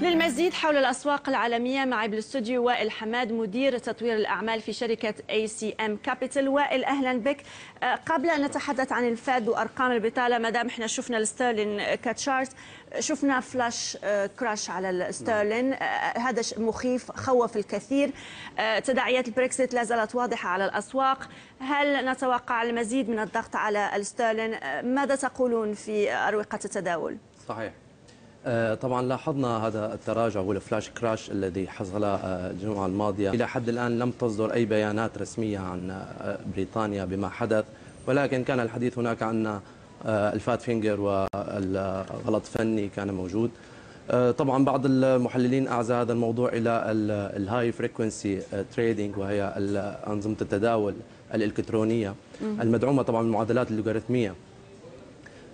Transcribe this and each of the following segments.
للمزيد حول الأسواق العالمية معي بالاستوديو وائل حماد مدير تطوير الأعمال في شركة اي سي ام كابيتال وائل أهلا بك. أه، قبل أن نتحدث عن الفيد وأرقام البطالة ما دام إحنا شفنا الستيرلين ك chart شفنا فلاش أه، crash على الستيرلين أه، هذا مخيف خوف الكثير. تداعيات البريكسيت لا زالت واضحة على الأسواق. هل نتوقع المزيد من الضغط على الستيرلين ماذا تقولون في أروقة التداول؟ صحيح. آه، طبعا لاحظنا هذا التراجع وال flash crash الذي حصل آه، الجمعة الماضية. إلى حد الآن لم تصدر أي بيانات رسمية عن آه، بريطانيا بما حدث. ولكن كان الحديث هناك عن ال fat finger والغلط فني كان موجود. طبعا بعض المحللين أعزى هذا الموضوع إلى ال high frequency trading وهي أنظمة التداول الإلكترونية المدعومة طبعا بالمعادلات اللوغاريتميه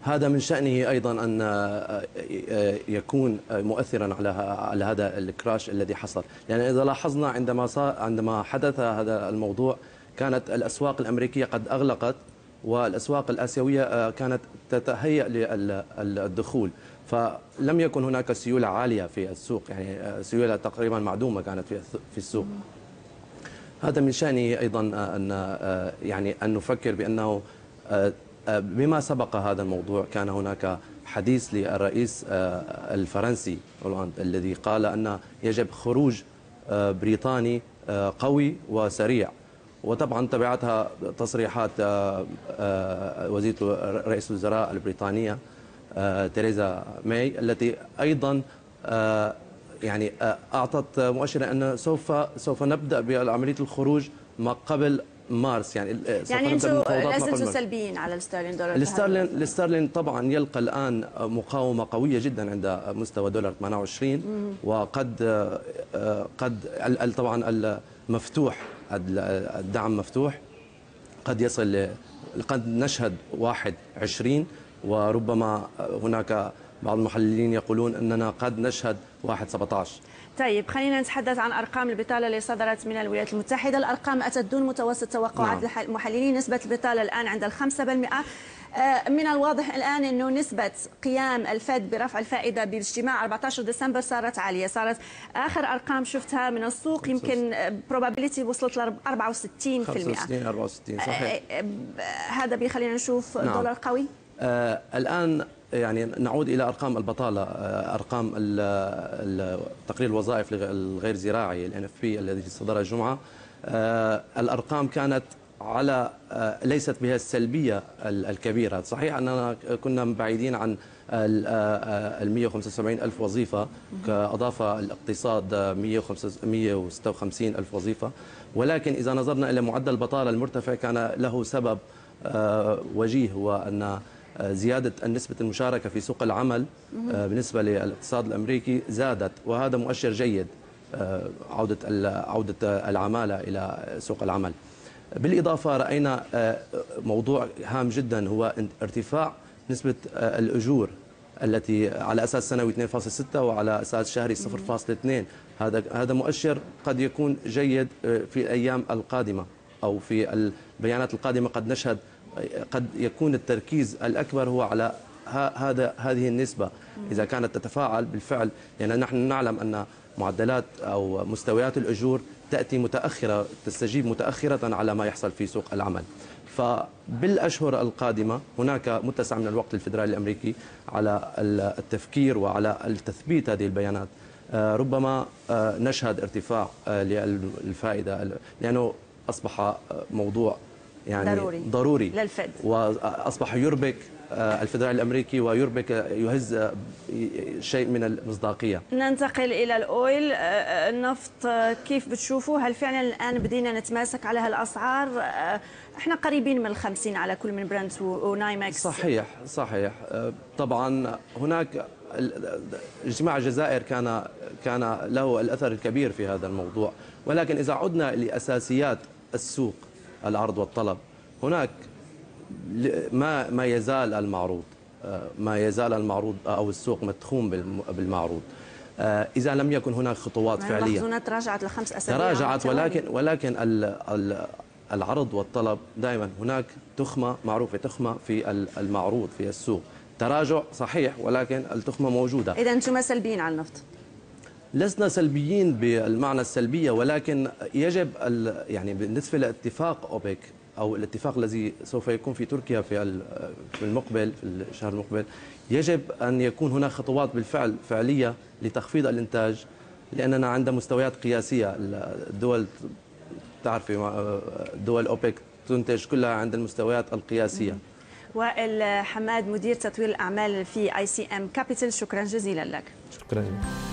هذا من شأنه أيضا أن آه، آه، يكون مؤثرا على على هذا الكراش الذي حصل. لأن إذا لاحظنا عندما عندما حدث هذا الموضوع كانت الأسواق الأمريكية قد أغلقت والأسواق الآسيوية آه، كانت تتهيأ للدخول. فلم يكن هناك سيولة عالية في السوق يعني سيولة تقريبا معدومة كانت في السوق. هذا من شأنه أيضا أن يعني أن نفكر بأنه آه، بما سبق هذا الموضوع كان هناك حديث للرئيس آه، الفرنسي هولاند الذي قال أن يجب خروج آه، بريطاني قوي وسريع. وطبعا تبعتها تصريحات وزيرة رئيس الوزراء البريطانية تيريزا ماي التي أيضا يعني أعطت مؤشرا أن سوف سوف نبدأ بعملية الخروج ما قبل مارس يعني يعني أنتم لستم سلبيين على الستارلين دولار الستارلين الستارلين طبعا يلقى الآن مقاومة قوية جدا عند مستوى دولار 28 وقد قد طبعا المفتوح الدعم مفتوح قد يصل قد نشهد 21 وربما هناك بعض المحللين يقولون إننا قد نشهد 1.17 طيب خلينا نتحدث عن أرقام البطالة اللي صدرت من الولايات المتحدة، الأرقام اتت دون متوسط توقعات نعم. المحللين، نسبة البطالة الآن عند ال 5% آه، من الواضح الآن إنه نسبة قيام الفد برفع الفائدة بالاجتماع 14 ديسمبر صارت عالية، صارت آخر أرقام شفتها من السوق يمكن بروبابيلتي وصلت ل 64% 65 64 صحيح. آه، هذا بيخلينا نشوف نعم. دولار قوي؟ آه الآن يعني نعود إلى أرقام البطالة آه، أرقام تقرير الوظائف الغير زراعي الان اف بي الذي صدر الجمعة. آه، الأرقام كانت على آه، ليست بها السلبية الكبيرة. صحيح أننا كنا بعيدين عن ال 175 ألف وظيفة. أضاف الاقتصاد 156 ألف وظيفة. ولكن إذا نظرنا إلى معدل البطالة المرتفع كان له سبب وجيه هو أن زيادة نسبة المشاركة في سوق العمل آه، بالنسبة للاقتصاد الأمريكي زادت وهذا مؤشر جيد آه، عودة عودة العمالة إلى سوق العمل. بالإضافة رأينا آه، موضوع هام جدا هو ارتفاع نسبة الأجور التي على أساس سنوي 2.6 وعلى أساس شهري 0.2 هذا هذا مؤشر قد يكون جيد في الأيام القادمة أو في البيانات القادمة قد نشهد قد يكون التركيز الأكبر هو على هذا هذه النسبة. إذا كانت تتفاعل بالفعل لأن يعني نحن نعلم أن معدلات أو مستويات الأجور تأتي متأخرة تستجيب متأخرة على ما يحصل في سوق العمل. فبالأشهر القادمة هناك متسع من الوقت الفدرالي الأمريكي على التفكير وعلى التثبيت هذه البيانات. آه، ربما آه، نشهد ارتفاع آه، للفائدة لأنه أصبح موضوع يعني ضروري ضروري. للفد. وأصبح يربك آه، الفدرالي الأمريكي ويربك يهز آه، شيء من المصداقية. ننتقل إلى الأويل آه، النفط كيف بتشوفوا هل فعلا الآن بدينا نتماسك على هالأسعار؟ إحنا قريبين من الخمسين على كل من برنت ونايمكس صحيح صحيح. طبعا هناك اجتماع الجزائر كان كان له الأثر الكبير في هذا الموضوع. ولكن إذا عدنا لأساسيات السوق العرض والطلب. هناك ما ما يزال المعروض آه، ما يزال المعروض أو السوق متخوم بالمعروض. آه، إذا لم يكن هناك خطوات فعلية. المخزونات تراجعت لخمس أسابيع. تراجعت ولكن ولكن العرض والطلب دائما هناك تخمة معروفة تخمة في المعروض في السوق. تراجع صحيح ولكن التخمة موجودة. اذا أنتم سلبيين على النفط؟ لسنا سلبيين بالمعنى السلبية ولكن يجب يعني بالنسبة لاتفاق أوبك أو الاتفاق الذي سوف يكون في تركيا في في المقبل في الشهر المقبل يجب أن يكون هناك خطوات بالفعل فعلية لتخفيض الإنتاج لأننا عند مستويات قياسية. الدول تعرفي دول أوبك تنتج كلها عند المستويات القياسية. وائل حماد مدير تطوير الأعمال في اي سي ام كابيتال شكرا جزيلا لك. شكرا. جزيلا